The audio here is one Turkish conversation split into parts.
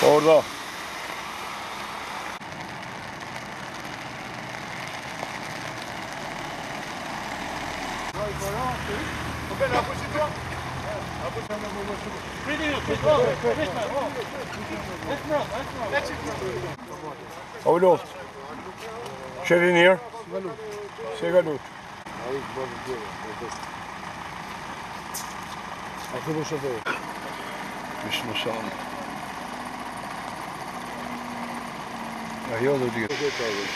Orada. How doing? Shed in here? Sigalut. Aklı boşa İyi olur diyor. Çok sağ olun.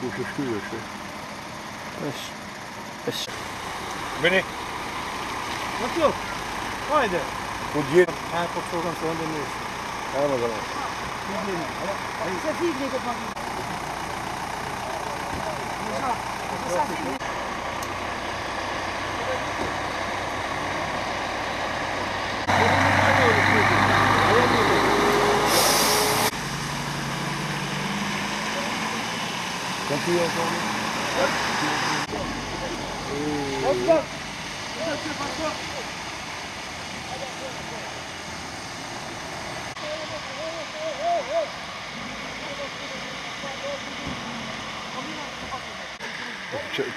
Koşuşturuyor şey. Eş. Eş. Beni. Yok yok. Haydi. Bu diye. Ha koştuktan sonra dönüyoruz. Tamam o zaman. Misafir bile kopmak. Misafir bile. Confia, João. Opa!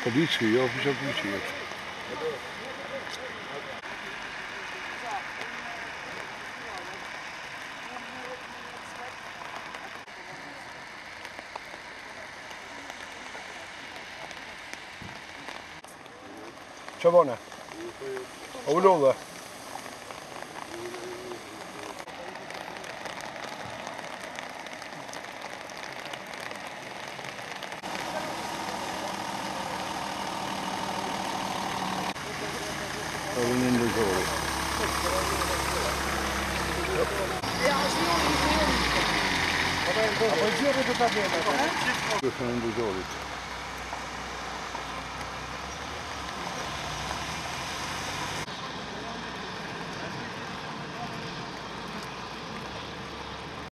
Policzki, ja widziałem policzki. Çobana. Öyle ola. Ölünün de çoğu. Abacıya bu da tabii. Gökhan'ın buzu olacak.